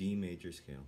D major scale.